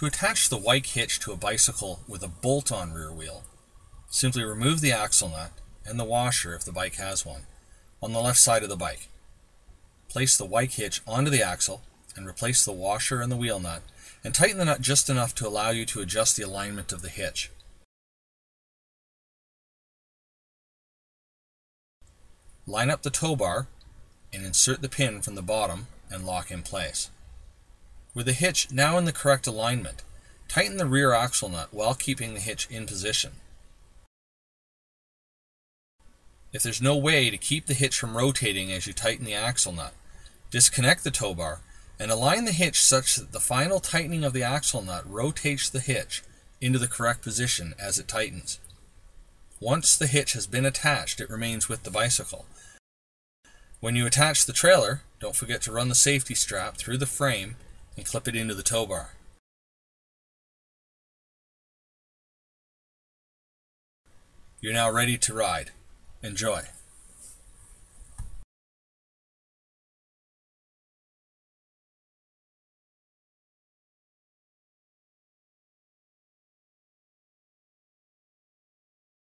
To attach the Wike hitch to a bicycle with a bolt-on rear wheel, simply remove the axle nut and the washer if the bike has one on the left side of the bike. Place the Wike hitch onto the axle and replace the washer and the wheel nut and tighten the nut just enough to allow you to adjust the alignment of the hitch. Line up the tow bar and insert the pin from the bottom and lock in place. With the hitch now in the correct alignment, tighten the rear axle nut while keeping the hitch in position. If there's no way to keep the hitch from rotating as you tighten the axle nut, disconnect the tow bar and align the hitch such that the final tightening of the axle nut rotates the hitch into the correct position as it tightens. Once the hitch has been attached, it remains with the bicycle. When you attach the trailer, don't forget to run the safety strap through the frame and clip it into the tow bar. You're now ready to ride. Enjoy.